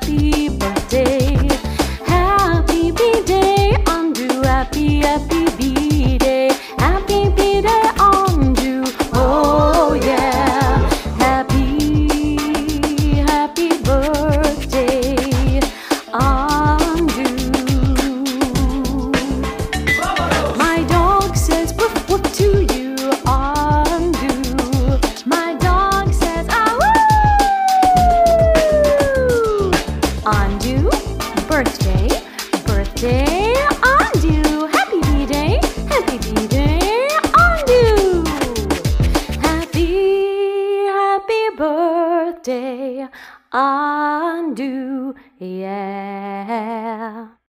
happy birthday. Happy birthday, Andu happy, happy birthday. Birthday, birthday, Andu. Happy B-Day, happy B-Day, Andu. Happy, happy birthday, Andu. Yeah.